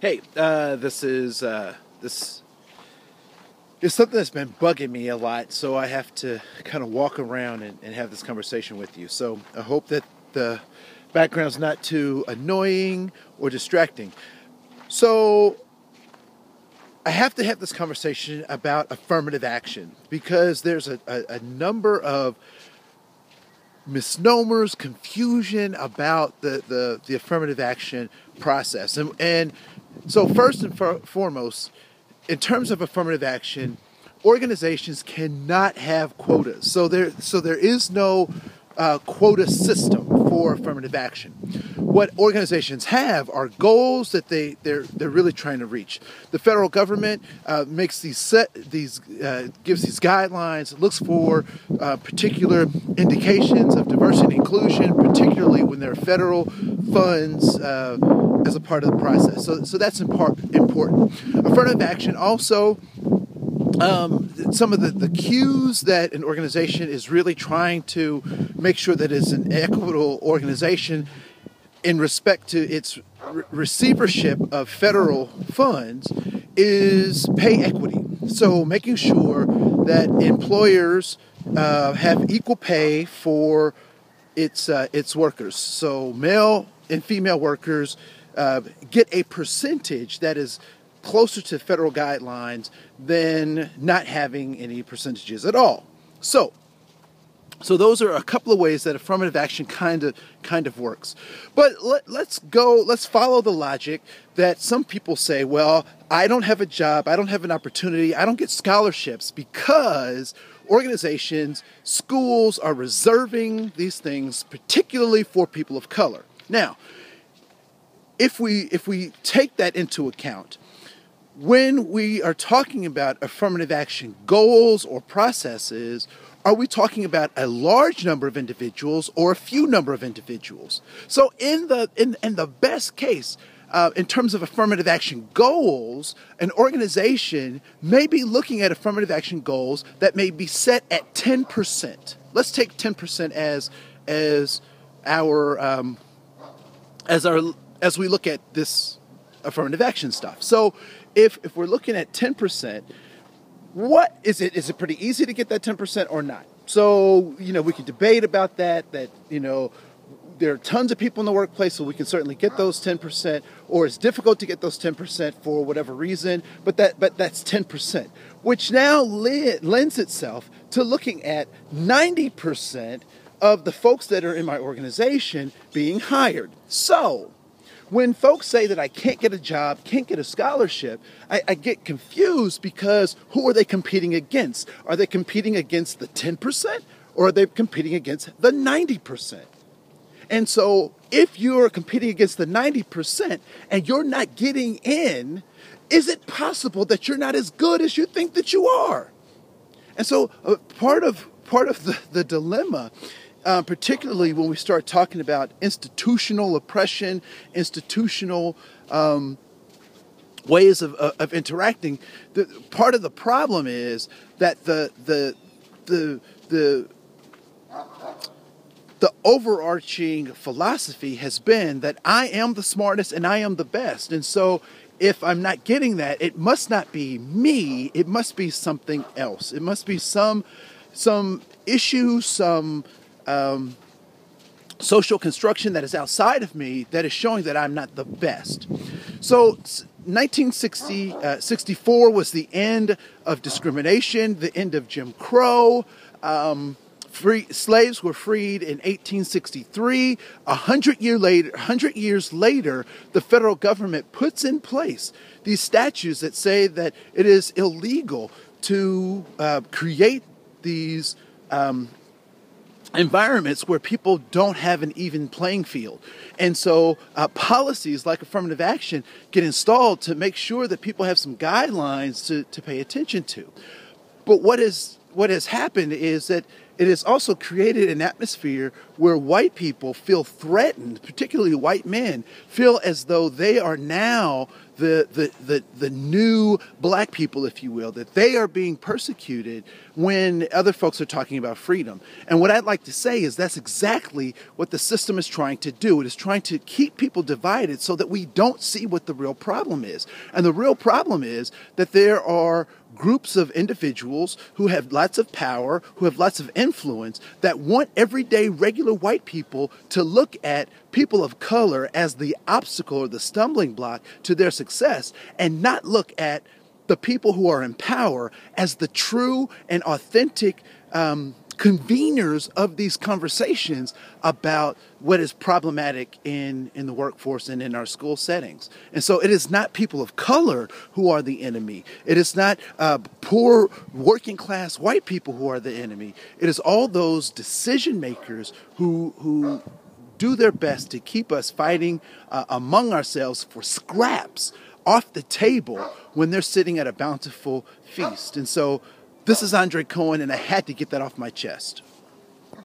Hey, uh, this is uh, this is something that's been bugging me a lot, so I have to kind of walk around and, and have this conversation with you. So I hope that the background's not too annoying or distracting. So I have to have this conversation about affirmative action because there's a, a, a number of misnomers, confusion about the, the, the affirmative action process. And, and so, first and for, foremost, in terms of affirmative action, organizations cannot have quotas. So there, so there is no uh, quota system for affirmative action. What organizations have are goals that they they're they're really trying to reach. The federal government uh, makes these set these uh, gives these guidelines, looks for uh, particular indications of diversity and inclusion, particularly when there are federal funds uh, as a part of the process. So so that's in part important. Affirmative action also um, some of the, the cues that an organization is really trying to make sure that it's an equitable organization in respect to its re- receivership of federal funds is pay equity. So making sure that employers uh, have equal pay for its uh, its workers. So male and female workers uh, get a percentage that is closer to federal guidelines than not having any percentages at all. So, so those are a couple of ways that affirmative action kind of kind of works. But let, us go. Let's follow the logic that some people say, "Well, I don't have a job. I don't have an opportunity. I don't get scholarships because organizations, schools are reserving these things, particularly for people of color." Now, if we if we take that into account, when we are talking about affirmative action goals or processes, are we talking about a large number of individuals or a few number of individuals? So, in the in, in the best case, uh, in terms of affirmative action goals, an organization may be looking at affirmative action goals that may be set at ten percent. Let's take ten percent as as our um, as our as we look at this affirmative action stuff. So if if we're looking at 10%, what is it? Is it pretty easy to get that 10% or not? So, you know, we can debate about that, that, you know, there are tons of people in the workplace, so we can certainly get those 10%, or it's difficult to get those 10% for whatever reason, but that but that's 10%, which now lends itself to looking at 90% of the folks that are in my organization being hired. So, when folks say that I can't get a job, can't get a scholarship, I, I, get confused because who are they competing against? Are they competing against the 10% or are they competing against the 90%? And so if you're competing against the 90% and you're not getting in, is it possible that you're not as good as you think that you are? And so uh, part of part of the, the dilemma uh, particularly when we start talking about institutional oppression, institutional um, ways of, of, of interacting. The, part of the problem is that the the the the the overarching philosophy has been that I am the smartest and I am the best, and so if I'm not getting that, it must not be me. It must be something else. It must be some some issue, some um, social construction that is outside of me that is showing that I'm not the best. So 1964 uh, was the end of discrimination, the end of Jim Crow. Um, free slaves were freed in 1863. A hundred year later, hundred years later, the federal government puts in place these statutes that say that it is illegal to uh, create these um, environments where people don't have an even playing field. And so uh, policies like affirmative action get installed to make sure that people have some guidelines to, to pay attention to. But what is what has happened is that it has also created an atmosphere where white people feel threatened, particularly white men, feel as though they are now the, the, the, the new black people, if you will, that they are being persecuted when other folks are talking about freedom. And what I'd like to say is that's exactly what the system is trying to do. It is trying to keep people divided so that we don't see what the real problem is. And the real problem is that there are groups of individuals who have lots of power, who have lots of influence, that want everyday regular white people to look at people of color as the obstacle or the stumbling block to their success and not look at the people who are in power as the true and authentic um, conveners of these conversations about what is problematic in, in the workforce and in our school settings. And so it is not people of color who are the enemy. It is not uh, poor working class white people who are the enemy. It is all those decision makers who, who do their best to keep us fighting uh, among ourselves for scraps off the table when they're sitting at a bountiful feast. And so this is Andre Koen, and I had to get that off my chest.